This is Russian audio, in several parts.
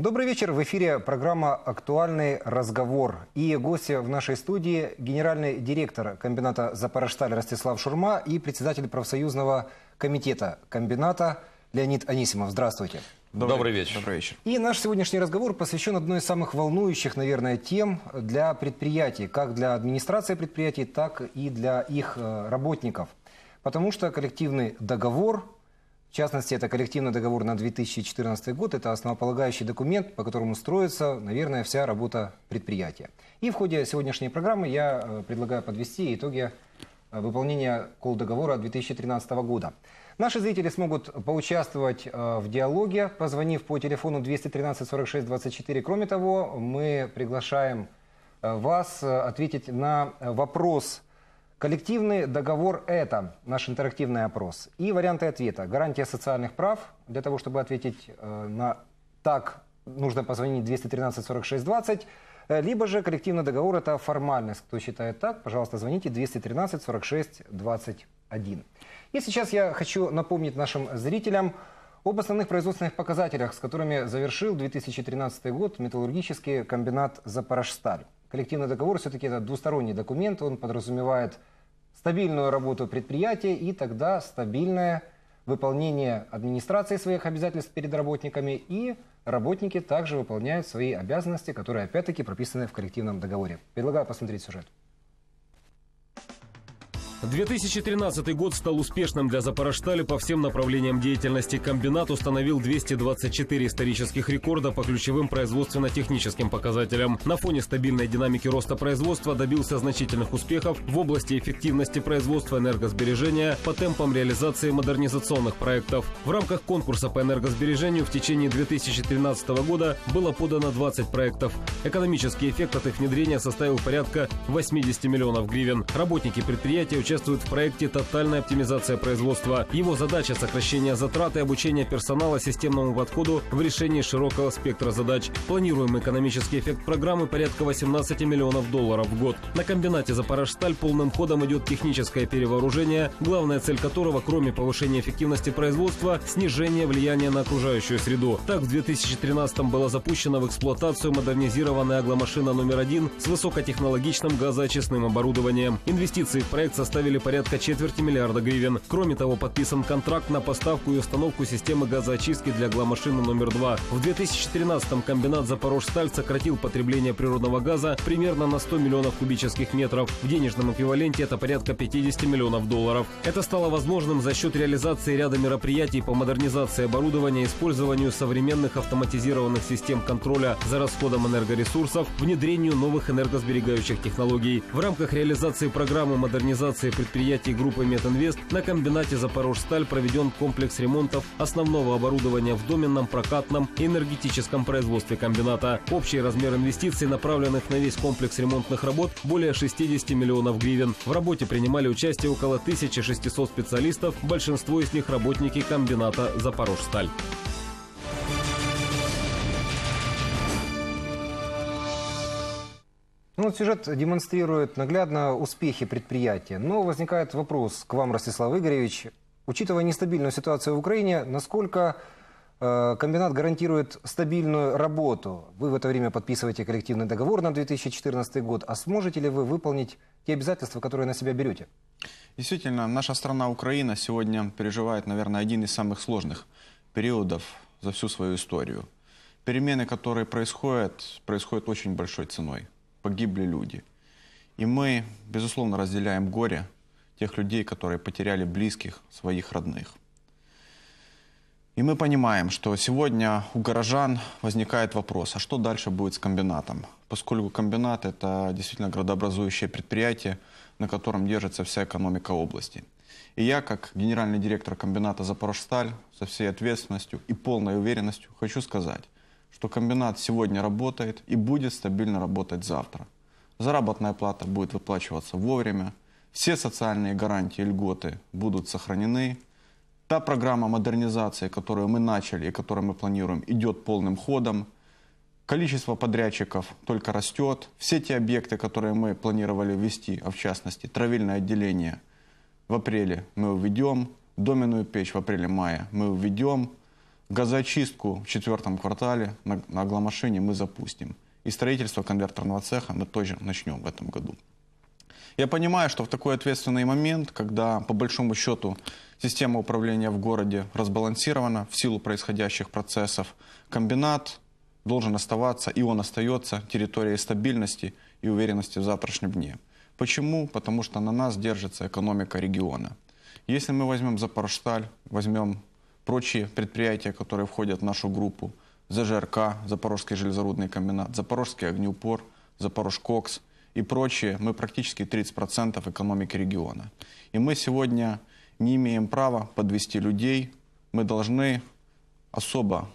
Добрый вечер. В эфире программа «Актуальный разговор». И гости в нашей студии – генеральный директор комбината «Запорожсталь» Ростислав Шурма и председатель профсоюзного комитета комбината Леонид Анисимов. Здравствуйте. Добрый, Добрый вечер. Добрый вечер. И наш сегодняшний разговор посвящен одной из самых волнующих, наверное, тем для предприятий, как для администрации предприятий, так и для их э, работников. Потому что коллективный договор в частности, это коллективный договор на 2014 год. Это основополагающий документ, по которому строится, наверное, вся работа предприятия. И в ходе сегодняшней программы я э, предлагаю подвести итоги э, выполнения кол-договора 2013 года. Наши зрители смогут поучаствовать э, в диалоге, позвонив по телефону 213 46 24. Кроме того, мы приглашаем вас ответить на вопрос Коллективный договор – это наш интерактивный опрос. И варианты ответа. Гарантия социальных прав. Для того, чтобы ответить э, на «так», нужно позвонить 213 46 20. Либо же коллективный договор – это формальность. Кто считает так, пожалуйста, звоните 213 46 21. И сейчас я хочу напомнить нашим зрителям об основных производственных показателях, с которыми завершил 2013 год металлургический комбинат «Запорожсталь». Коллективный договор все-таки это двусторонний документ, он подразумевает стабильную работу предприятия и тогда стабильное выполнение администрации своих обязательств перед работниками и работники также выполняют свои обязанности, которые опять-таки прописаны в коллективном договоре. Предлагаю посмотреть сюжет. 2013 год стал успешным для Запорожстали по всем направлениям деятельности. Комбинат установил 224 исторических рекорда по ключевым производственно-техническим показателям. На фоне стабильной динамики роста производства добился значительных успехов в области эффективности производства энергосбережения по темпам реализации модернизационных проектов. В рамках конкурса по энергосбережению в течение 2013 года было подано 20 проектов. Экономический эффект от их внедрения составил порядка 80 миллионов гривен. Работники предприятия участвует в проекте «Тотальная оптимизация производства». Его задача – сокращение затрат и обучение персонала системному подходу в решении широкого спектра задач. Планируемый экономический эффект программы порядка 18 миллионов долларов в год. На комбинате «Запорожсталь» полным ходом идет техническое перевооружение, главная цель которого, кроме повышения эффективности производства, снижение влияния на окружающую среду. Так, в 2013 была запущена в эксплуатацию модернизированная агломашина номер один с высокотехнологичным газоочистным оборудованием. Инвестиции в проект составили составили порядка четверти миллиарда гривен. Кроме того, подписан контракт на поставку и установку системы газоочистки для гломашины номер два. В 2013-м комбинат «Запорожсталь» сократил потребление природного газа примерно на 100 миллионов кубических метров. В денежном эквиваленте это порядка 50 миллионов долларов. Это стало возможным за счет реализации ряда мероприятий по модернизации оборудования, использованию современных автоматизированных систем контроля за расходом энергоресурсов, внедрению новых энергосберегающих технологий. В рамках реализации программы модернизации базе предприятий группы Метинвест на комбинате «Запорожсталь» проведен комплекс ремонтов основного оборудования в доменном, прокатном и энергетическом производстве комбината. Общий размер инвестиций, направленных на весь комплекс ремонтных работ, более 60 миллионов гривен. В работе принимали участие около 1600 специалистов, большинство из них работники комбината «Запорожсталь». Ну, вот сюжет демонстрирует наглядно успехи предприятия. Но возникает вопрос к вам, Ростислав Игоревич. Учитывая нестабильную ситуацию в Украине, насколько э, комбинат гарантирует стабильную работу? Вы в это время подписываете коллективный договор на 2014 год. А сможете ли вы выполнить те обязательства, которые на себя берете? Действительно, наша страна Украина сегодня переживает, наверное, один из самых сложных периодов за всю свою историю. Перемены, которые происходят, происходят очень большой ценой погибли люди. И мы, безусловно, разделяем горе тех людей, которые потеряли близких, своих родных. И мы понимаем, что сегодня у горожан возникает вопрос, а что дальше будет с комбинатом? Поскольку комбинат – это действительно градообразующее предприятие, на котором держится вся экономика области. И я, как генеральный директор комбината «Запорожсталь», со всей ответственностью и полной уверенностью хочу сказать, что комбинат сегодня работает и будет стабильно работать завтра. Заработная плата будет выплачиваться вовремя, все социальные гарантии и льготы будут сохранены. Та программа модернизации, которую мы начали и которую мы планируем, идет полным ходом. Количество подрядчиков только растет. Все те объекты, которые мы планировали ввести, а в частности травильное отделение, в апреле мы введем, доменную печь в апреле-мае мы введем, газоочистку в четвертом квартале на, на Агломашине мы запустим. И строительство конвертерного цеха мы тоже начнем в этом году. Я понимаю, что в такой ответственный момент, когда по большому счету система управления в городе разбалансирована в силу происходящих процессов, комбинат должен оставаться, и он остается территорией стабильности и уверенности в завтрашнем дне. Почему? Потому что на нас держится экономика региона. Если мы возьмем Запорожсталь, возьмем прочие предприятия, которые входят в нашу группу, ЗЖРК, Запорожский железорудный комбинат, Запорожский огнеупор, Запорожкокс и прочие, мы практически 30% экономики региона. И мы сегодня не имеем права подвести людей, мы должны особо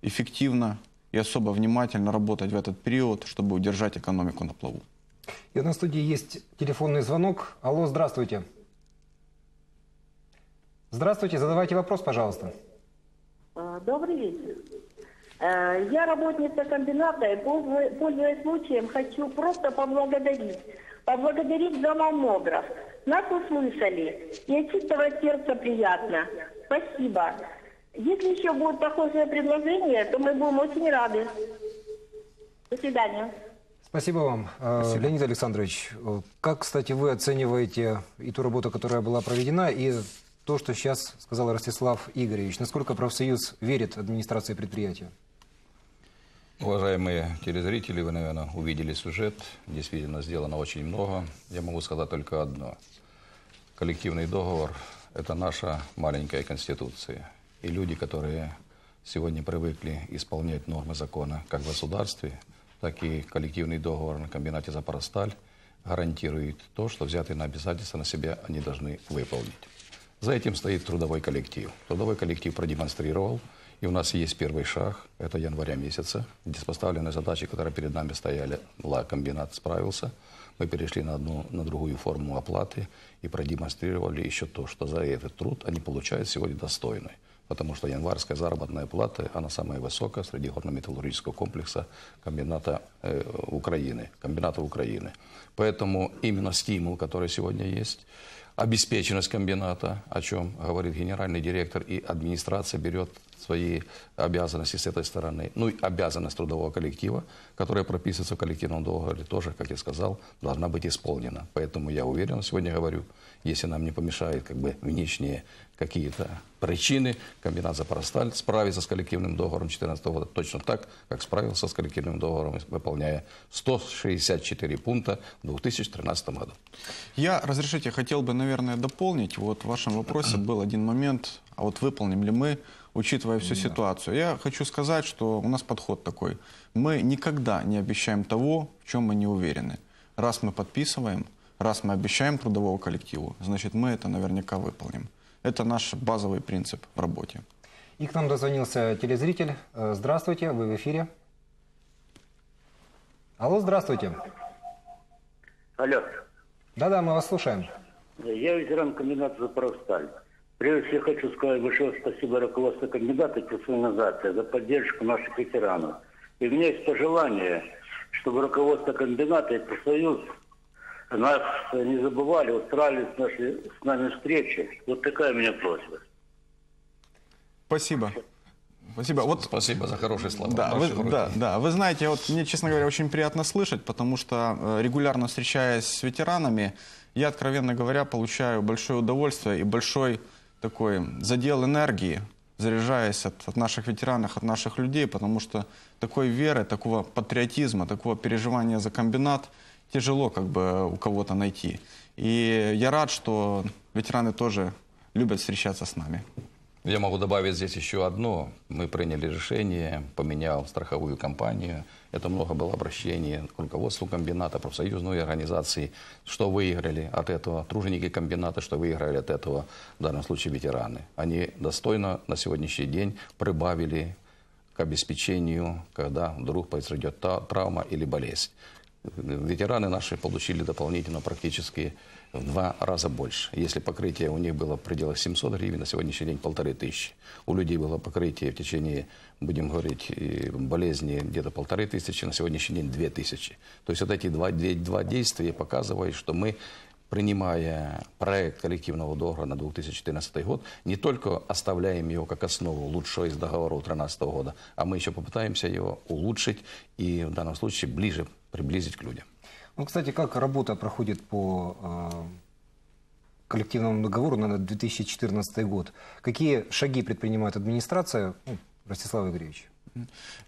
эффективно и особо внимательно работать в этот период, чтобы удержать экономику на плаву. И у нас в студии есть телефонный звонок. Алло, здравствуйте. Здравствуйте, задавайте вопрос, пожалуйста. А, добрый вечер. Э, я работница комбината и, пользуясь случаем, хочу просто поблагодарить. Поблагодарить за маммограф. Нас услышали. И от чистого сердца приятно. Спасибо. Если еще будут похожие предложения, то мы будем очень рады. До свидания. Спасибо вам. Э, Спасибо. Леонид Александрович, как, кстати, вы оцениваете и ту работу, которая была проведена, и то, что сейчас сказал Ростислав Игоревич? Насколько профсоюз верит администрации предприятия? Уважаемые телезрители, вы, наверное, увидели сюжет. Действительно, сделано очень много. Я могу сказать только одно. Коллективный договор – это наша маленькая конституция. И люди, которые сегодня привыкли исполнять нормы закона как в государстве, так и коллективный договор на комбинате «Запоросталь» гарантирует то, что взятые на обязательства на себя они должны выполнить. За этим стоит трудовой коллектив. Трудовой коллектив продемонстрировал, и у нас есть первый шаг, это января месяца, где с поставленной которая перед нами стояли, комбинат справился. Мы перешли на одну, на другую форму оплаты и продемонстрировали еще то, что за этот труд они получают сегодня достойный потому что январская заработная плата, она самая высокая среди горно-металлургического комплекса комбината э, Украины, комбината Украины. Поэтому именно стимул, который сегодня есть, обеспеченность комбината, о чем говорит генеральный директор, и администрация берет свои обязанности с этой стороны. Ну и обязанность трудового коллектива, которая прописывается в коллективном договоре, тоже, как я сказал, должна быть исполнена. Поэтому я уверен, сегодня говорю, если нам не помешает как бы внешние какие-то причины, комбинат «Запоросталь» справится с коллективным договором 2014 года точно так, как справился с коллективным договором, выполняя 164 пункта в 2013 году. Я, разрешите, хотел бы, наверное, дополнить. Вот в вашем вопросе был один момент, а вот выполним ли мы, учитывая всю да. ситуацию. Я хочу сказать, что у нас подход такой. Мы никогда не обещаем того, в чем мы не уверены. Раз мы подписываем, раз мы обещаем трудовому коллективу, значит, мы это наверняка выполним. Это наш базовый принцип в работе. И к нам дозвонился телезритель. Э, здравствуйте, вы в эфире. Алло, здравствуйте. Алло. Да-да, мы вас слушаем. Я ветеран комбината «Запорожсталь». Прежде всего хочу сказать большое спасибо руководству комбината и профсоюзации за поддержку наших ветеранов. И у меня есть пожелание, чтобы руководство комбината и профсоюз нас не забывали, устраивали с, наши, с нами встречи. Вот такая у меня просьба. Спасибо. Спасибо. Вот, Спасибо за хорошие слова. Да, вы, да, да. Вы знаете, вот мне, честно говоря, очень приятно слышать, потому что э, регулярно встречаясь с ветеранами, я, откровенно говоря, получаю большое удовольствие и большой такой задел энергии, заряжаясь от, от наших ветеранов, от наших людей, потому что такой веры, такого патриотизма, такого переживания за комбинат – тяжело как бы у кого-то найти. И я рад, что ветераны тоже любят встречаться с нами. Я могу добавить здесь еще одно. Мы приняли решение, поменял страховую компанию. Это много было обращений к руководству комбината, профсоюзной организации, что выиграли от этого труженики комбината, что выиграли от этого, в данном случае, ветераны. Они достойно на сегодняшний день прибавили к обеспечению, когда вдруг произойдет травма или болезнь ветераны наши получили дополнительно практически в два раза больше. Если покрытие у них было в пределах 700 гривен, на сегодняшний день полторы тысячи. У людей было покрытие в течение, будем говорить, болезни где-то полторы тысячи, на сегодняшний день две тысячи. То есть вот эти два, два действия показывают, что мы принимая проект коллективного договора на 2014 год, не только оставляем его как основу лучшего из договоров 2013 года, а мы еще попытаемся его улучшить и в данном случае ближе приблизить к людям. Ну, кстати, как работа проходит по э, коллективному договору на 2014 год? Какие шаги предпринимает администрация, ну, Ростислав Игоревич?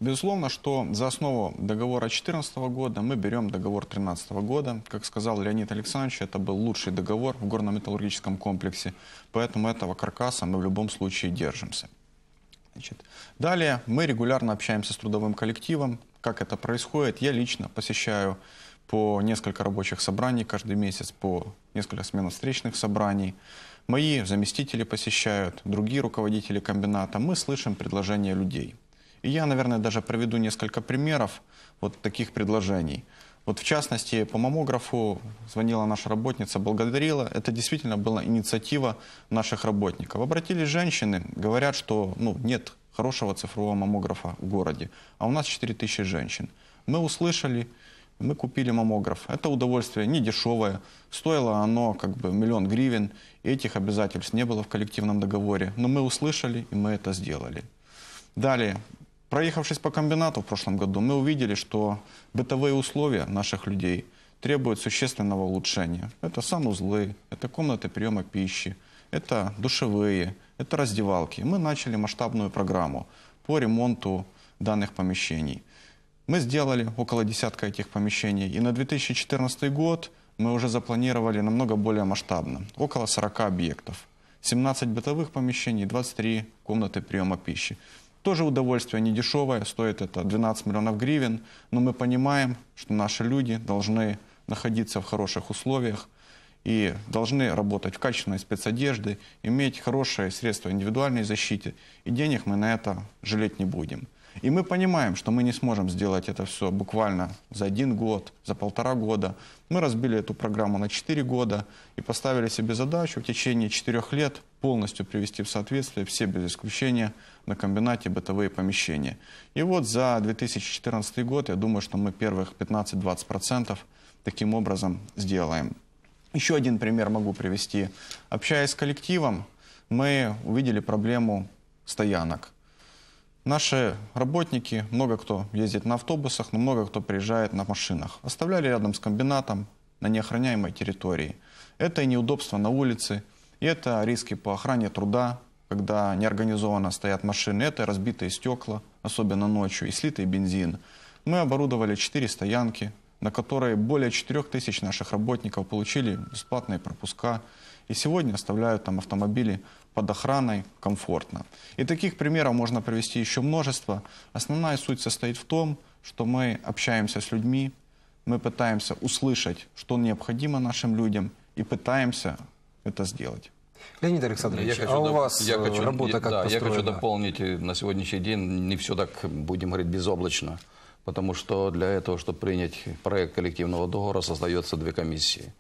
Безусловно, что за основу договора 2014 года мы берем договор 2013 года. Как сказал Леонид Александрович, это был лучший договор в горно-металлургическом комплексе, поэтому этого каркаса мы в любом случае держимся. Значит, далее мы регулярно общаемся с трудовым коллективом. Как это происходит? Я лично посещаю по несколько рабочих собраний каждый месяц, по несколько сменов встречных собраний. Мои заместители посещают, другие руководители комбината. Мы слышим предложения людей. И я, наверное, даже проведу несколько примеров вот таких предложений. Вот в частности, по маммографу звонила наша работница, благодарила. Это действительно была инициатива наших работников. Обратились женщины, говорят, что ну, нет хорошего цифрового маммографа в городе, а у нас 4000 женщин. Мы услышали, мы купили маммограф. Это удовольствие не дешевое, стоило оно как бы миллион гривен, этих обязательств не было в коллективном договоре. Но мы услышали, и мы это сделали. Далее, Проехавшись по комбинату в прошлом году, мы увидели, что бытовые условия наших людей требуют существенного улучшения. Это санузлы, это комнаты приема пищи, это душевые, это раздевалки. Мы начали масштабную программу по ремонту данных помещений. Мы сделали около десятка этих помещений, и на 2014 год мы уже запланировали намного более масштабно, около 40 объектов. 17 бытовых помещений, 23 комнаты приема пищи. Тоже удовольствие не дешевое, стоит это 12 миллионов гривен, но мы понимаем, что наши люди должны находиться в хороших условиях и должны работать в качественной спецодежде, иметь хорошие средства индивидуальной защиты, и денег мы на это жалеть не будем. И мы понимаем, что мы не сможем сделать это все буквально за один год, за полтора года. Мы разбили эту программу на четыре года и поставили себе задачу в течение четырех лет полностью привести в соответствие все без исключения на комбинате бытовые помещения. И вот за 2014 год, я думаю, что мы первых 15-20% таким образом сделаем. Еще один пример могу привести. Общаясь с коллективом, мы увидели проблему стоянок. Наши работники, много кто ездит на автобусах, но много кто приезжает на машинах. Оставляли рядом с комбинатом на неохраняемой территории. Это и неудобства на улице, и это риски по охране труда, когда неорганизованно стоят машины. Это разбитые стекла, особенно ночью, и слитый бензин. Мы оборудовали 4 стоянки, на которые более 4 тысяч наших работников получили бесплатные пропуска. И сегодня оставляют там автомобили под охраной комфортно. И таких примеров можно привести еще множество. Основная суть состоит в том, что мы общаемся с людьми, мы пытаемся услышать, что необходимо нашим людям, и пытаемся это сделать. Леонид Александрович, я а у вас я хочу, работа как да, построена? Я хочу дополнить, на сегодняшний день не все так, будем говорить, безоблачно. Потому что для этого, чтобы принять проект коллективного договора, создается две комиссии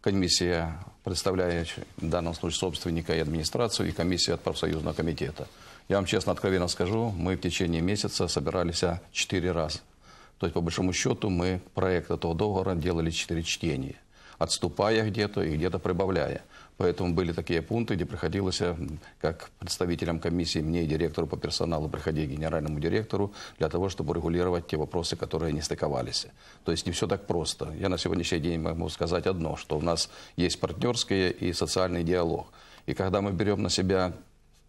комиссия, представляющая в данном случае собственника и администрацию, и комиссия от профсоюзного комитета. Я вам честно, откровенно скажу, мы в течение месяца собирались четыре раза. То есть, по большому счету, мы проект этого договора делали четыре чтения, отступая где-то и где-то прибавляя. Поэтому были такие пункты, где приходилось, э, как представителям комиссии, мне и директору по персоналу, приходить к генеральному директору для того, чтобы регулировать те вопросы, которые не стыковались. То есть не все так просто. Я на сегодняшний день могу сказать одно, что у нас есть партнерский и социальный диалог. И когда мы берем на себя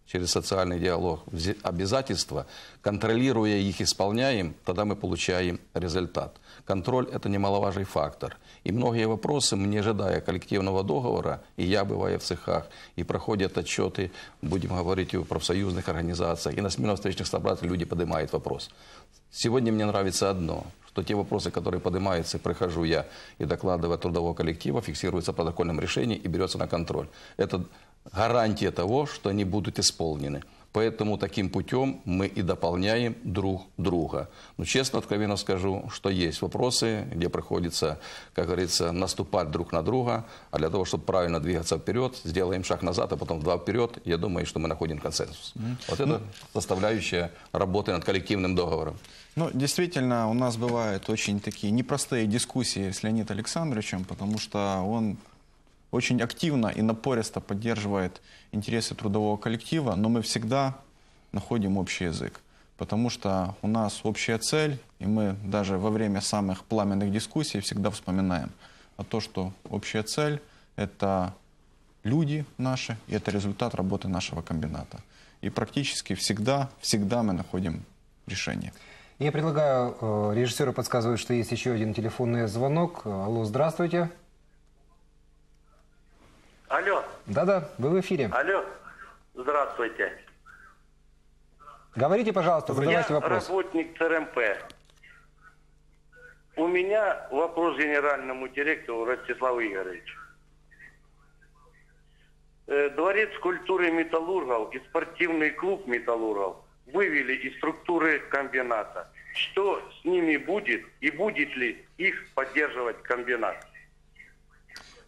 через социальный диалог обязательства, контролируя их, исполняем, тогда мы получаем результат. Контроль – это немаловажный фактор. И многие вопросы, не ожидая коллективного договора, и я бываю в цехах, и проходят отчеты, будем говорить, в профсоюзных организациях, и на смену встречных собрателей люди поднимают вопрос. Сегодня мне нравится одно, что те вопросы, которые поднимаются, прихожу я и докладываю трудового коллектива, фиксируются в протокольном решении и берется на контроль. Это гарантия того, что они будут исполнены. Поэтому таким путем мы и дополняем друг друга. Но честно, откровенно скажу, что есть вопросы, где приходится, как говорится, наступать друг на друга. А для того, чтобы правильно двигаться вперед, сделаем шаг назад, а потом два вперед, я думаю, что мы находим консенсус. Mm. Вот это ну, составляющая работы над коллективным договором. Ну, действительно, у нас бывают очень такие непростые дискуссии с Леонидом Александровичем, потому что он очень активно и напористо поддерживает интересы трудового коллектива, но мы всегда находим общий язык. Потому что у нас общая цель, и мы даже во время самых пламенных дискуссий всегда вспоминаем о том, что общая цель – это люди наши, и это результат работы нашего комбината. И практически всегда, всегда мы находим решение. Я предлагаю, э, режиссеры подсказывают, что есть еще один телефонный звонок. Алло, здравствуйте. Алло, Да-да, вы в эфире. алло, здравствуйте. Говорите, пожалуйста, задавайте Я вопрос. работник ЦРМП. У меня вопрос генеральному директору Ростиславу Игоревичу. Э, Дворец культуры металлургов и спортивный клуб металлургов вывели из структуры комбината. Что с ними будет и будет ли их поддерживать комбинат?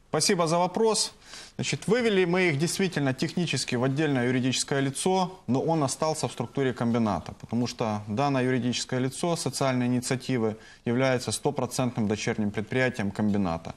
Спасибо за вопрос. Значит, вывели мы их действительно технически в отдельное юридическое лицо, но он остался в структуре комбината, потому что данное юридическое лицо социальной инициативы является стопроцентным дочерним предприятием комбината.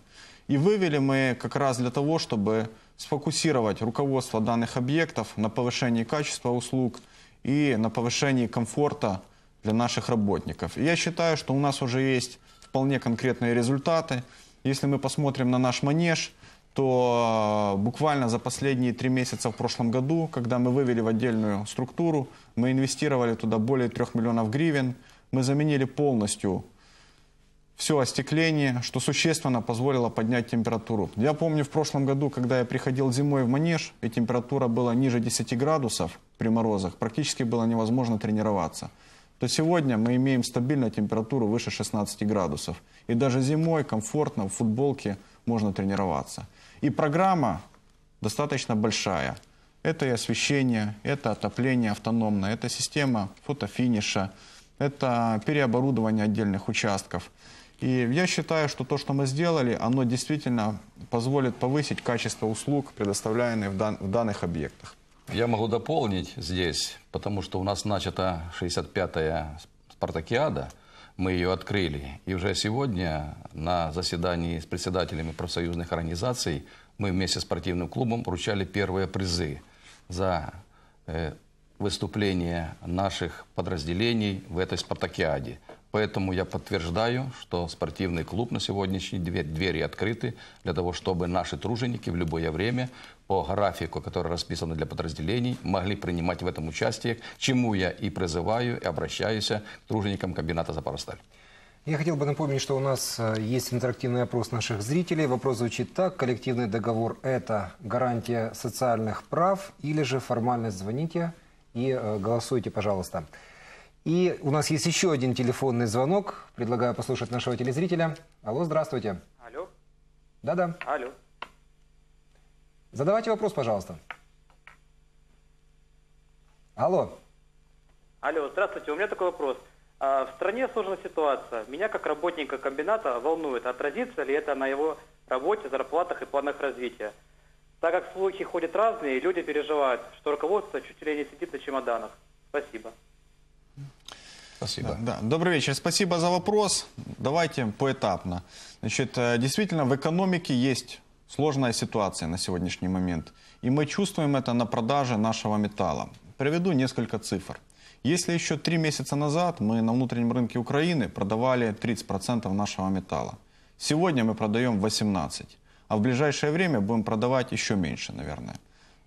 И вывели мы как раз для того, чтобы сфокусировать руководство данных объектов на повышении качества услуг и на повышении комфорта для наших работников. И я считаю, что у нас уже есть вполне конкретные результаты. Если мы посмотрим на наш манеж, то э, буквально за последние три месяца в прошлом году, когда мы вывели в отдельную структуру, мы инвестировали туда более трех миллионов гривен, мы заменили полностью все остекление, что существенно позволило поднять температуру. Я помню в прошлом году, когда я приходил зимой в манеж, и температура была ниже 10 градусов при морозах, практически было невозможно тренироваться. То сегодня мы имеем стабильную температуру выше 16 градусов. И даже зимой комфортно в футболке можно тренироваться. И программа достаточно большая. Это и освещение, это отопление автономное, это система фотофиниша, это переоборудование отдельных участков. И я считаю, что то, что мы сделали, оно действительно позволит повысить качество услуг, предоставляемых в, дан- в данных объектах. Я могу дополнить здесь, потому что у нас начата 65-я спартакиада, мы ее открыли. И уже сегодня на заседании с председателями профсоюзных организаций мы вместе с спортивным клубом вручали первые призы за э, выступление наших подразделений в этой спартакиаде. Поэтому я подтверждаю, что спортивный клуб на сегодняшний день двери открыты для того, чтобы наши труженики в любое время по графику, который расписан для подразделений, могли принимать в этом участие, к чему я и призываю, и обращаюсь к труженикам комбината «Запоросталь». Я хотел бы напомнить, что у нас э, есть интерактивный опрос наших зрителей. Вопрос звучит так. Коллективный договор – это гарантия социальных прав или же формальность? Звоните и э, голосуйте, пожалуйста. И у нас есть еще один телефонный звонок. Предлагаю послушать нашего телезрителя. Алло, здравствуйте. Алло, Да-да. алло. Задавайте вопрос, пожалуйста. Алло. Алло, здравствуйте. У меня такой вопрос. А, В стране сложная ситуация. Меня, как работника комбината, волнует, отразится ли это на его работе, зарплатах и планах развития. Так как слухи ходят разные, люди переживают, что руководство чуть ли не сидит на чемоданах. Спасибо. Спасибо. Да, добрый вечер. Спасибо за вопрос. Давайте поэтапно. Значит, э, действительно, в экономике есть сложная ситуация на сегодняшний момент. И мы чувствуем это на продаже нашего металла. Приведу несколько цифр. Если еще три месяца назад мы на внутреннем рынке Украины продавали 30% нашего металла, сегодня мы продаем 18%, а в ближайшее время будем продавать еще меньше, наверное.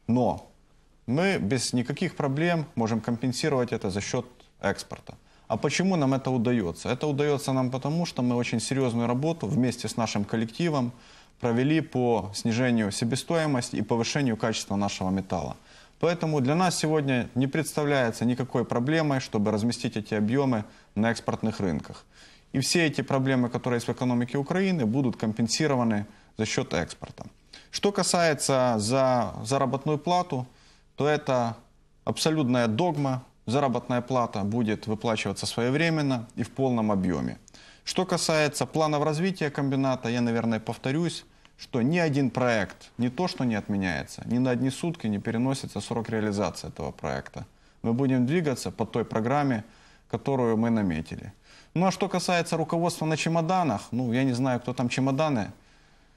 Но мы без никаких проблем можем компенсировать это за счет экспорта. А почему нам это удается? Это удается нам потому, что мы очень серьезную работу вместе с нашим коллективом провели по снижению себестоимости и повышению качества нашего металла. Поэтому для нас сегодня не представляется никакой проблемой, чтобы разместить эти объемы на экспортных рынках. И все эти проблемы, которые есть в экономике Украины, будут компенсированы за счет экспорта. Что касается за заработную плату, то это абсолютная догма. Заработная плата будет выплачиваться своевременно и в полном объеме. Что касается планов развития комбината, я, наверное, повторюсь, что ни один проект, не то, что не отменяется, ни на одни сутки не переносится срок реализации этого проекта. Мы будем двигаться по той программе, которую мы наметили. Ну а что касается руководства на чемоданах, ну я не знаю, кто там чемоданы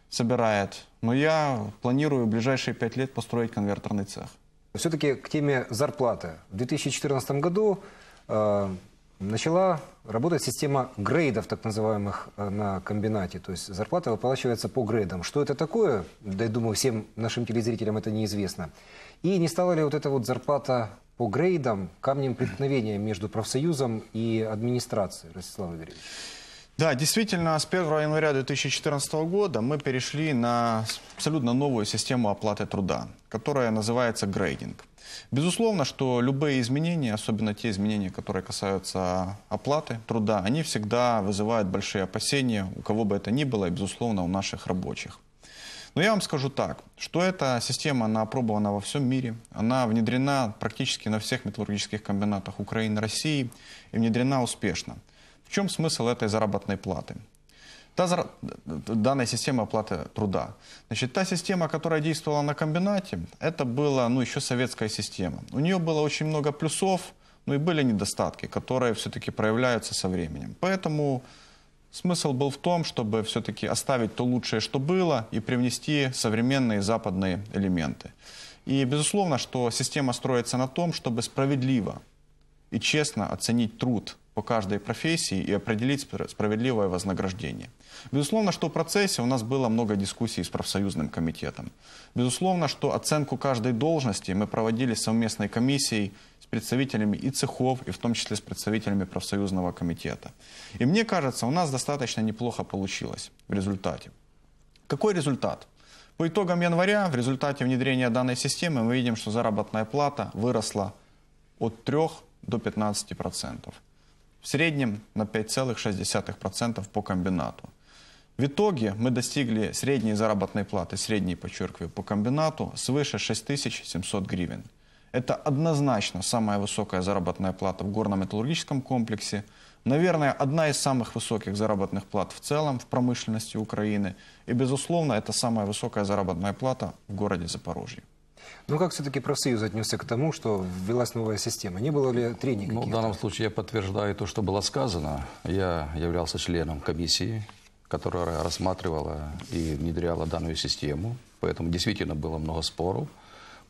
собирает. Но я планирую в ближайшие пять лет построить конвертерный цех. Все-таки к теме зарплаты. В 2014 году э, начала работать система грейдов, так называемых, э, на комбинате. То есть зарплата выплачивается по грейдам. Что это такое? Да, я думаю, всем нашим телезрителям это неизвестно. И не стала ли вот эта вот зарплата по грейдам камнем преткновения между профсоюзом и администрацией, Ростислав Игоревич? Да, действительно, с 1 января 2014 года мы перешли на абсолютно новую систему оплаты труда, которая называется грейдинг. Безусловно, что любые изменения, особенно те изменения, которые касаются оплаты труда, они всегда вызывают большие опасения у кого бы это ни было, и, безусловно, у наших рабочих. Но я вам скажу так, что эта система, она опробована во всем мире, она внедрена практически на всех металлургических комбинатах Украины России и внедрена успешно. В чем смысл этой заработной платы? Та данная система оплаты труда. Значит, та система, которая действовала на комбинате, это была ну, еще советская система. У нее было очень много плюсов, но и были недостатки, которые все-таки проявляются со временем. Поэтому смысл был в том, чтобы все-таки оставить то лучшее, что было, и привнести современные западные элементы. И безусловно, что система строится на том, чтобы справедливо и честно оценить труд по каждой профессии и определить справедливое вознаграждение. Безусловно, что в процессе у нас было много дискуссий с профсоюзным комитетом. Безусловно, что оценку каждой должности мы проводили совместной комиссией с представителями и цехов, и в том числе с представителями профсоюзного комитета. И мне кажется, у нас достаточно неплохо получилось в результате. Какой результат? По итогам января, в результате внедрения данной системы, мы видим, что заработная плата выросла от 3 до 15% в среднем на 5,6% по комбинату. В итоге мы достигли средней заработной платы, средней, подчеркиваю, по комбинату свыше 6700 гривен. Это однозначно самая высокая заработная плата в горно-металлургическом комплексе. Наверное, одна из самых высоких заработных плат в целом в промышленности Украины. И, безусловно, это самая высокая заработная плата в городе Запорожье. Ну как все-таки профсоюз отнесся к тому, что ввелась новая система? Не было ли трений Ну, в данном случае я подтверждаю то, что было сказано. Я являлся членом комиссии, которая рассматривала и внедряла данную систему. Поэтому действительно было много споров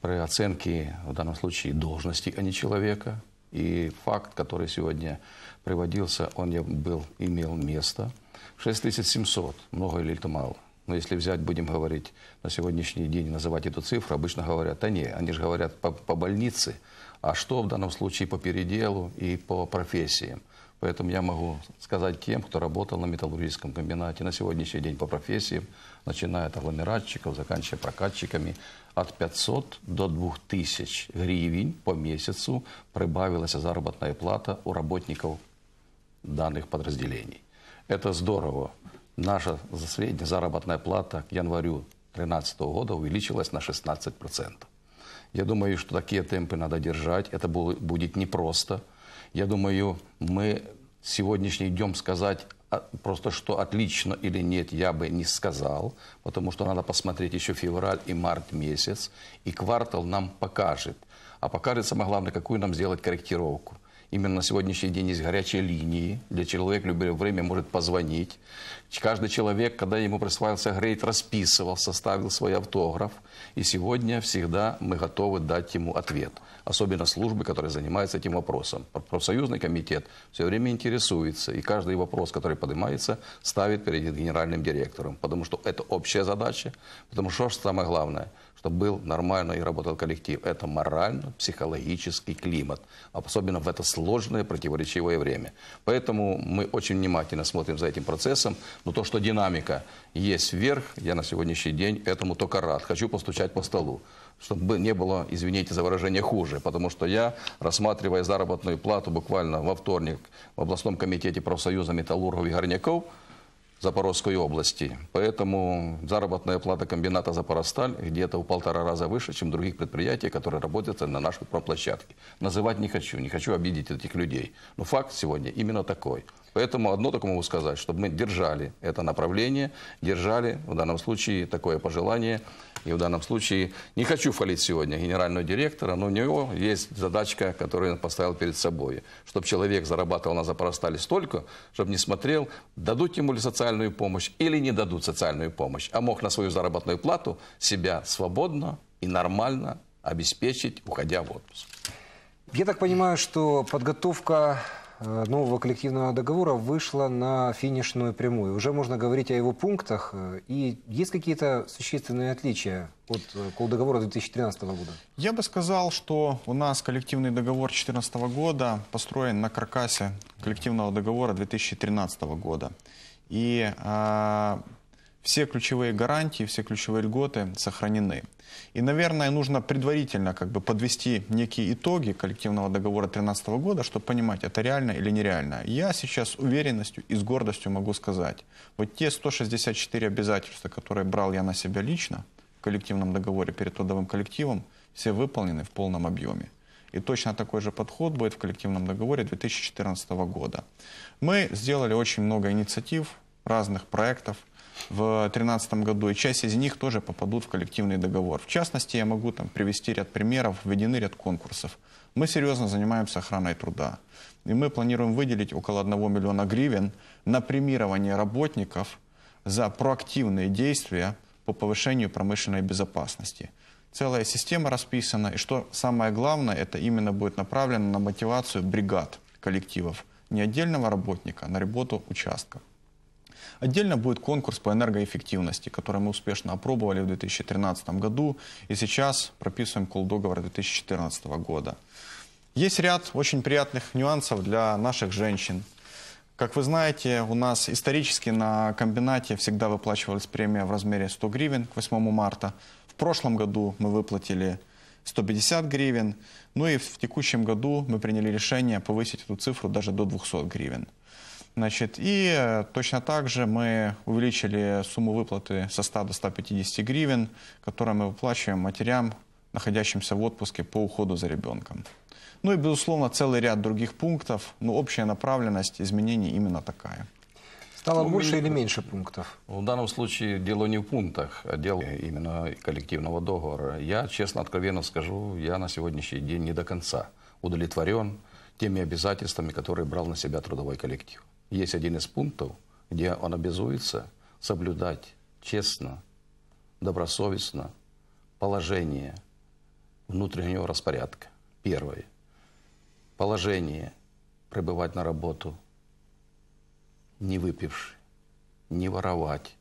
при оценке, в данном случае, должности, а не человека. И факт, который сегодня приводился, он был, имел место. 6700, много или это мало? Но если взять, будем говорить на сегодняшний день, называть эту цифру, обычно говорят, да не, они же говорят по, по больнице, а что в данном случае по переделу и по профессиям. Поэтому я могу сказать тем, кто работал на металлургическом комбинате на сегодняшний день по профессиям, начиная от агломератчиков, заканчивая прокатчиками, от 500 до 2000 гривен по месяцу прибавилась заработная плата у работников данных подразделений. Это здорово наша средняя заработная плата к январю 2013 года увеличилась на 16%. Я думаю, что такие темпы надо держать. Это будет непросто. Я думаю, мы сегодняшний днем сказать а, просто, что отлично или нет, я бы не сказал, потому что надо посмотреть еще февраль и март месяц, и квартал нам покажет. А покажет самое главное, какую нам сделать корректировку. Именно на сегодняшний день есть горячие линии, где человек в любое время может позвонить. Каждый человек, когда ему присваивался грейд, расписывался, ставил свой автограф. И сегодня всегда мы готовы дать ему ответ. Особенно службы, которые занимаются этим вопросом. Профсоюзный комитет все время интересуется. И каждый вопрос, который поднимается, ставит перед генеральным директором. Потому что это общая задача. Потому что самое главное – чтобы был нормально и работал коллектив. Это морально-психологический климат, особенно в это сложное, противоречивое время. Поэтому мы очень внимательно смотрим за этим процессом. Но то, что динамика есть вверх, я на сегодняшний день этому только рад. Хочу постучать по столу чтобы не было, извините за выражение, хуже. Потому что я, рассматривая заработную плату буквально во вторник в областном комитете профсоюза металлургов и горняков, Запорожской области. Поэтому заработная плата комбината «Запоросталь» где-то в полтора раза выше, чем других предприятий, которые работают на нашей промплощадке. Называть не хочу, не хочу обидеть этих людей. Но факт сегодня именно такой. Поэтому одно только могу сказать, чтобы мы держали это направление, держали в данном случае такое пожелание. И в данном случае не хочу фалить сегодня генерального директора, но у него есть задачка, которую он поставил перед собой. Чтобы человек зарабатывал на Запоростале столько, чтобы не смотрел, дадут ему ли социальную помощь или не дадут социальную помощь, а мог на свою заработную плату себя свободно и нормально обеспечить, уходя в отпуск. Я так понимаю, что подготовка нового коллективного договора вышла на финишную прямую. Уже можно говорить о его пунктах. э, И есть какие-то существенные отличия от э, колдоговора 2013 года? Я бы сказал, что у нас коллективный договор 2014 года построен на каркасе коллективного договора 2013 года. И а, все ключевые гарантии, все ключевые льготы сохранены. И, наверное, нужно предварительно как бы подвести некие итоги коллективного договора 2013 года, чтобы понимать, это реально или нереально. Я сейчас уверенностью и с гордостью могу сказать, вот те 164 обязательства, которые брал я на себя лично в коллективном договоре перед трудовым коллективом, все выполнены в полном объеме. И точно такой же подход будет в коллективном договоре 2014 года. Мы сделали очень много инициатив, разных проектов в 2013 году, и часть из них тоже попадут в коллективный договор. В частности, я могу там привести ряд примеров, введены ряд конкурсов. Мы серьезно занимаемся охраной труда. И мы планируем выделить около 1 миллиона гривен на премирование работников за проактивные действия по повышению промышленной безопасности. Целая система расписана, и что самое главное, это именно будет направлено на мотивацию бригад коллективов, не отдельного работника, а на работу участков. Отдельно будет конкурс по энергоэффективности, который мы успешно опробовали в 2013 году, и сейчас прописываем колл-договор 2014 года. Есть ряд очень приятных нюансов для наших женщин. Как вы знаете, у нас исторически на комбинате всегда выплачивалась премия в размере 100 гривен к 8 марта. В прошлом году мы выплатили 150 гривен. Ну и в текущем году мы приняли решение повысить эту цифру даже до 200 гривен. Значит, и э, точно так же мы увеличили сумму выплаты со 100 до 150 гривен, которую мы выплачиваем матерям, находящимся в отпуске по уходу за ребенком. Ну и, безусловно, целый ряд других пунктов, но общая направленность изменений именно такая. Стало Ну, больше или меньше пунктов? В данном случае дело не в пунктах, а дело именно коллективного договора. Я, честно, откровенно скажу, я на сегодняшний день не до конца удовлетворен теми обязательствами, которые брал на себя трудовой коллектив. Есть один из пунктов, где он обязуется соблюдать честно, добросовестно положение внутреннего распорядка. Первое. Положение пребывать на работу не выпивший, не воровать,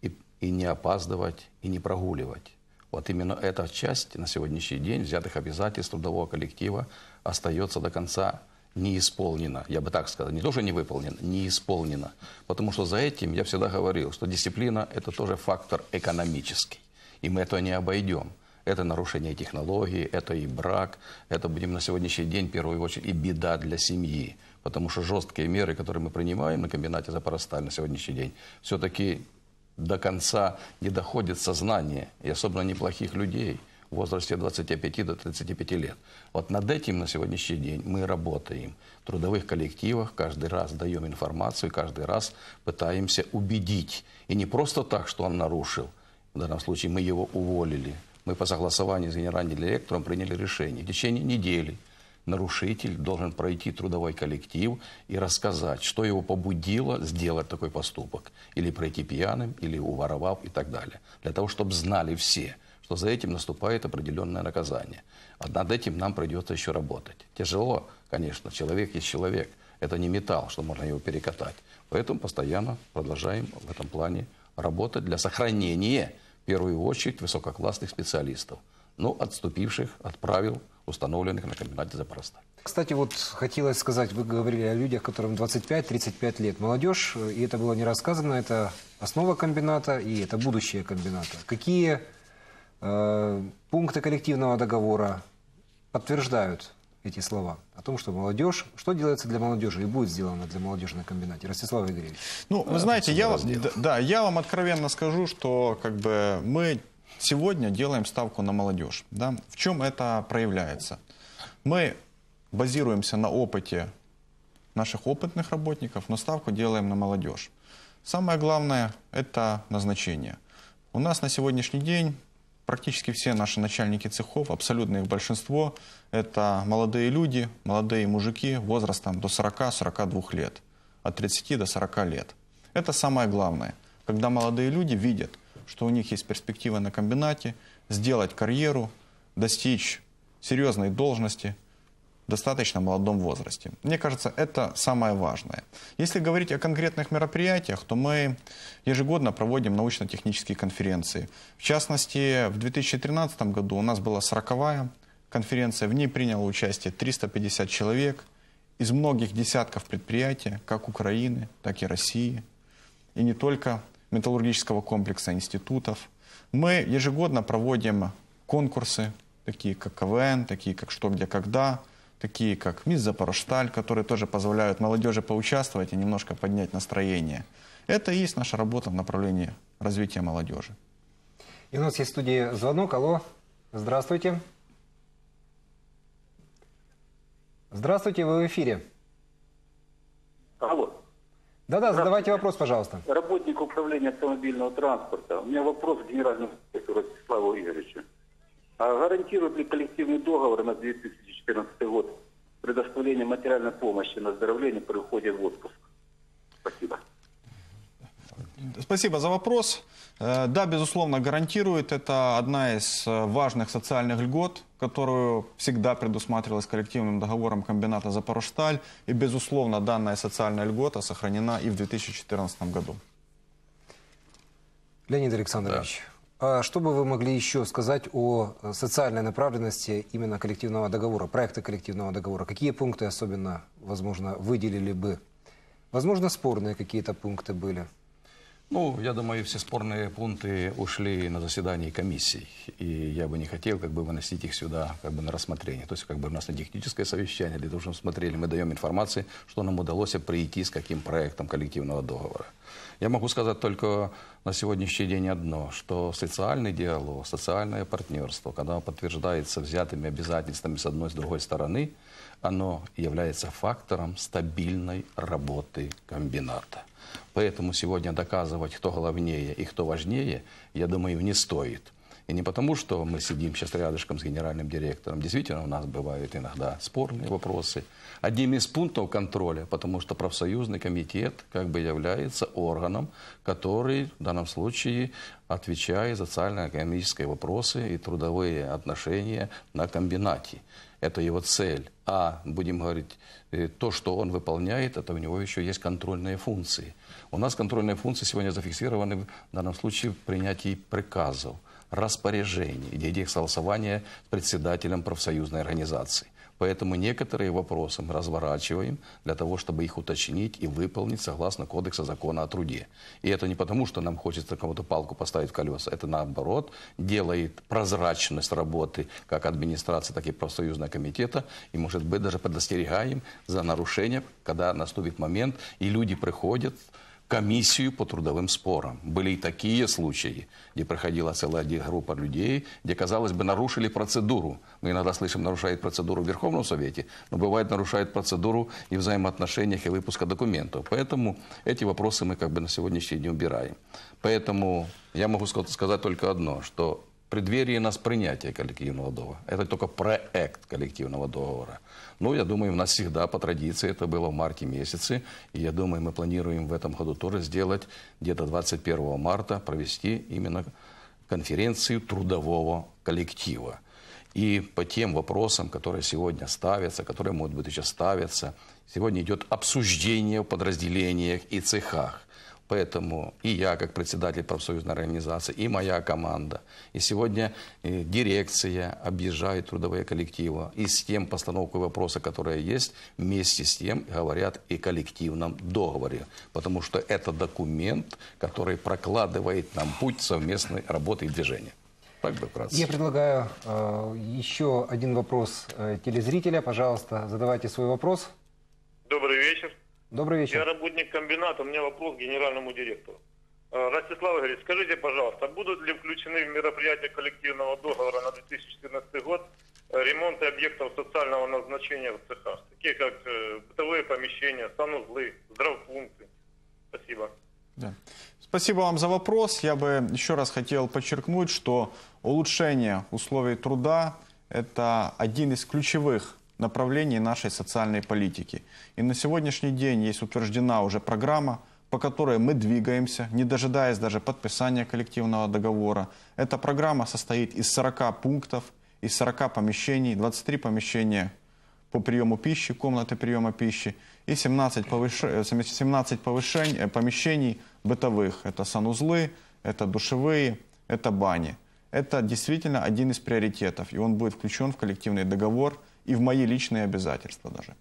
и, и не опаздывать, и не прогуливать. Вот именно эта часть на сегодняшний день взятых обязательств трудового коллектива остается до конца не исполнена. Я бы так сказал, не то, что не выполнена, не исполнена. Потому что за этим я всегда говорил, что дисциплина – это тоже фактор экономический. И мы этого не обойдем. Это нарушение технологий, это и брак, это будем на сегодняшний день, в первую очередь, и беда для семьи. Потому что жесткие меры, которые мы принимаем на комбинате Запоросталь на сегодняшний день, все-таки до конца не доходит сознание, и особенно неплохих людей в возрасте от 25 до 35 лет. Вот над этим на сегодняшний день мы работаем. В трудовых коллективах каждый раз даем информацию, каждый раз пытаемся убедить. И не просто так, что он нарушил. В данном случае мы его уволили. Мы по согласованию с генеральным директором приняли решение. В течение недели нарушитель должен пройти трудовой коллектив и рассказать, что его побудило сделать такой поступок. Или пройти пьяным, или уворовав и так далее. Для того, чтобы знали все, что за этим наступает определенное наказание. А над этим нам придется еще работать. Тяжело, конечно, человек есть человек. Это не металл, что можно его перекатать. Поэтому постоянно продолжаем в этом плане работать для сохранения, в первую очередь, высококлассных специалистов, но отступивших от правил, установленных на комбинате Запорожсталь. Кстати, вот хотелось сказать, вы говорили о людях, которым 25-35 лет. Молодежь, и это было не рассказано, это основа комбината и это будущее комбината. Какие пункты коллективного договора подтверждают эти слова о том, что молодежь, что делается для молодежи и будет сделано для молодежи на комбинате? Ростислав Игоревич. Ну, вы знаете, я, да, да, я вам откровенно скажу, что как бы мы сегодня делаем ставку на молодежь. Да? В чем это проявляется? Мы базируемся на опыте наших опытных работников, но ставку делаем на молодежь. Самое главное – это назначение. У нас на сегодняшний день практически все наши начальники цехов, абсолютно их большинство, это молодые люди, молодые мужики возрастом до 40-42 лет, от 30 до 40 лет. Это самое главное, когда молодые люди видят, что у них есть перспектива на комбинате, сделать карьеру, достичь серьезной должности достаточно молодом возрасте. Мне кажется, это самое важное. Если говорить о конкретных мероприятиях, то мы ежегодно проводим научно-технические конференции. В частности, в 2013 году у нас была 40-я конференция, в ней приняло участие 350 человек из многих десятков предприятий, как Украины, так и России, и не только металлургического комплекса институтов. Мы ежегодно проводим конкурсы, такие как КВН, такие как «Что, где, когда», такие как «Мисс Запорожсталь», которые тоже позволяют молодежи поучаствовать и немножко поднять настроение. Это и есть наша работа в направлении развития молодежи. И у нас есть в студии звонок. Алло, здравствуйте. Здравствуйте, вы в эфире. Алло. Да-да, задавайте вопрос, пожалуйста. Работник управления автомобильного транспорта. У меня вопрос к генеральному директору Ростиславу Игоревичу. А гарантирует ли коллективный договор на 2014 год предоставление материальной помощи на оздоровление при уходе в отпуск? Спасибо. Спасибо за вопрос. Э, Да, безусловно, гарантирует. Это одна из э, важных социальных льгот, которую всегда предусматривалась коллективным договором комбината «Запорожсталь». И, безусловно, данная социальная льгота сохранена и в 2014 году. Леонид Александрович, а что бы вы могли еще сказать о э, социальной направленности именно коллективного договора, проекта коллективного договора? Какие пункты особенно, возможно, выделили бы? Возможно, спорные какие-то пункты были? Ну, я думаю, все спорные пункты ушли на заседании комиссий. И я бы не хотел как бы выносить их сюда как бы на рассмотрение. То есть как бы у нас на техническое совещание, для того, чтобы смотрели, мы даем информацию, что нам удалось прийти с каким проектом коллективного договора. Я могу сказать только на сегодняшний день одно, что социальный диалог, социальное партнерство, когда подтверждается взятыми обязательствами с одной и с другой стороны, оно является фактором стабильной работы комбината. Поэтому сегодня доказывать, кто главнее и кто важнее, я думаю, не стоит. И не потому, что мы сидим сейчас рядышком с генеральным директором. Действительно, у нас бывают иногда спорные вопросы. Одним из пунктов контроля, потому что профсоюзный комитет как бы является органом, который в данном случае отвечает за социально-экономические вопросы и трудовые отношения на комбинате. Это его цель. А, будем говорить, э, то, что он выполняет, это у него еще есть контрольные функции. У нас контрольные функции сегодня зафиксированы в данном случае в принятии приказов, распоряжений, где идет согласование с председателем профсоюзной организации. Поэтому некоторые вопросы мы разворачиваем для того, чтобы их уточнить и выполнить согласно Кодекса закона о труде. И это не потому, что нам хочется кому-то палку поставить в колеса. Это наоборот делает прозрачность работы как администрации, так и профсоюзного комитета. И, может быть, даже предостерегаем за нарушение, когда наступит момент, и люди приходят комиссию по трудовым спорам. Были и такие случаи, где проходила целая группа людей, где, казалось бы, нарушили процедуру. Мы иногда слышим, нарушает процедуру в Верховном Совете, но бывает нарушает процедуру и взаимоотношениях, и выпуска документов. Поэтому эти вопросы мы как бы на сегодняшний день убираем. Поэтому я могу сказать только одно, что преддверии нас принятия коллективного договора. Это только проект коллективного договора. Ну, я думаю, у нас всегда по традиции это было в марте месяце. И я думаю, мы планируем в этом году тоже сделать где-то 21 марта провести именно конференцию трудового коллектива. И по тем вопросам, которые сегодня ставятся, которые, может быть, еще ставятся, сегодня идет обсуждение в подразделениях и цехах. Поэтому и я, как председатель профсоюзной организации, и моя команда, и сегодня дирекция объезжает трудовые коллективы, и с тем постановкой вопроса, которая есть, вместе с тем говорят и коллективном договоре. Потому что это документ, который прокладывает нам путь совместной работы и движения. Так бы вкратце. Я предлагаю э, еще один вопрос э, телезрителя. Пожалуйста, задавайте свой вопрос. Добрый вечер. Добрый Я вечер. работник комбината, у меня вопрос к генеральному директору. Э, Ростислав Игоревич, скажите, пожалуйста, будут ли включены в мероприятия коллективного договора на 2014 год ремонты объектов социального назначения в цехах, такие как э, бытовые помещения, санузлы, здравпункты. Спасибо. Да. Спасибо вам за вопрос. Я бы еще раз хотел подчеркнуть, что улучшение условий труда – это один из ключевых направлений нашей социальной политики. И на сегодняшний день есть утверждена уже программа, по которой мы двигаемся, не дожидаясь даже подписания коллективного договора. Эта программа состоит из 40 пунктов, из 40 помещений, 23 помещения по приему пищи, комнаты приема пищи, и 17, повыш... 17 повышений, помещений бытовых. Это санузлы, это душевые, это бани. Это действительно один из приоритетов, и он будет включен в коллективный договор и в мои личные обязательства даже.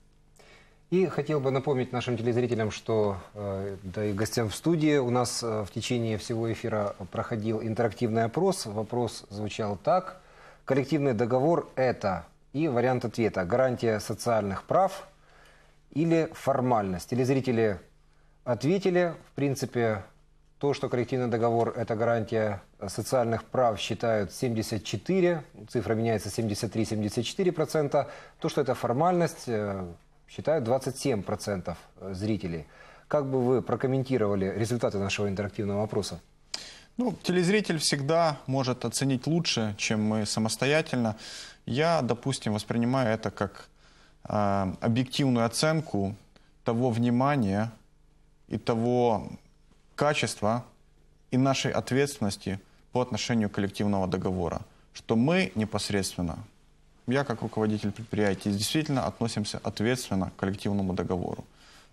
И хотел бы напомнить нашим телезрителям, что э, да и гостям в студии у нас э, в течение всего эфира проходил интерактивный опрос. Вопрос звучал так. Коллективный договор – это и вариант ответа – гарантия социальных прав или формальность. Телезрители ответили, в принципе, то, что коллективный договор – это гарантия социальных прав, считают 74, цифра меняется 73-74%. То, что это формальность, э, считают 27% зрителей. Как бы вы прокомментировали результаты нашего интерактивного опроса? Ну, телезритель всегда может оценить лучше, чем мы самостоятельно. Я, допустим, воспринимаю это как э, объективную оценку того внимания и того качества и нашей ответственности по отношению к коллективного договора, что мы непосредственно, я как руководитель предприятия, действительно относимся ответственно к коллективному договору.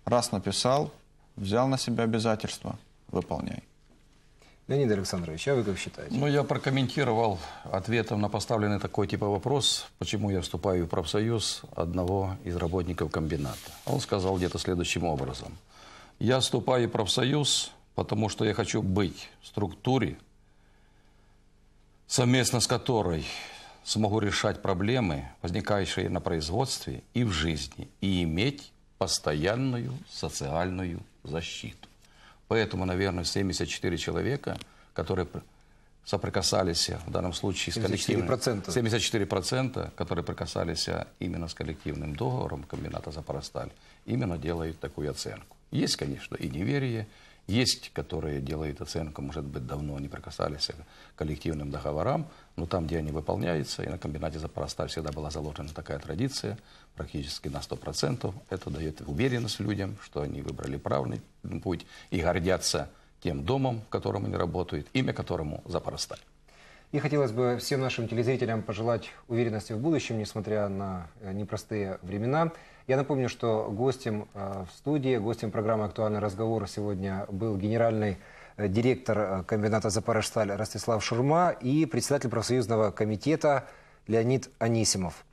Раз написал, взял на себя обязательства, выполняй. Леонид Александрович, а вы как считаете? Ну, я прокомментировал ответом на поставленный такой типа вопрос, почему я вступаю в профсоюз одного из работников комбината. Он сказал где-то следующим образом. Я вступаю в профсоюз, потому что я хочу быть в структуре, совместно с которой смогу решать проблемы, возникающие на производстве и в жизни, и иметь постоянную социальную защиту. Поэтому, наверное, 74 человека, которые соприкасались в данном случае с коллективным... 74%. 74%, которые прикасались именно с коллективным договором комбината «Запоросталь», именно делают такую оценку. Есть, конечно, и неверие, есть, которые делают оценку, может быть, давно не прикасались к коллективным договорам, но там, где они выполняются, и на комбинате «Запоросталь» всегда была заложена такая традиция, практически на 100%. Это дает уверенность людям, что они выбрали правильный путь и гордятся тем домом, в котором они работают, имя которому «Запоросталь». И хотелось бы всем нашим телезрителям пожелать уверенности в будущем, несмотря на э, непростые времена. Я напомню, что гостем э, в студии, гостем программы «Актуальный разговор» сегодня был генеральный э, директор э, комбината «Запорожсталь» Ростислав Шурма и председатель профсоюзного комитета Леонид Анисимов.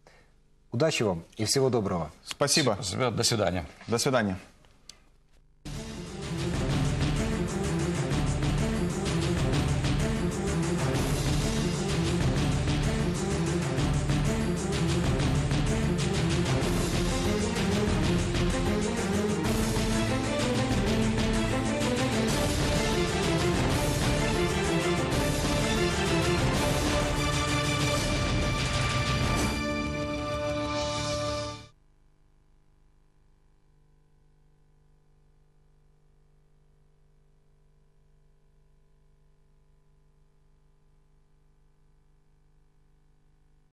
Удачи вам и всего доброго. Спасибо. До свидания. До свидания.